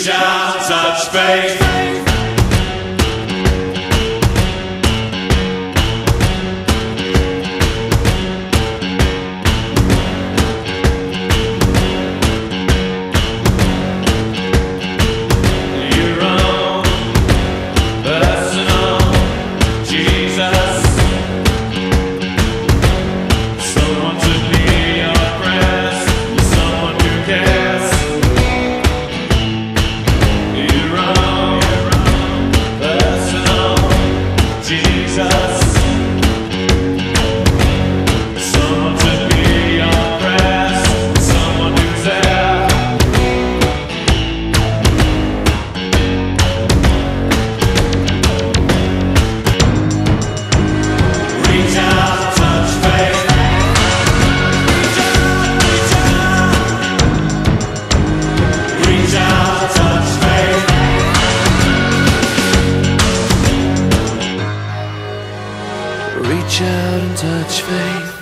shouts of faith. Jesus. Reach out and touch faith.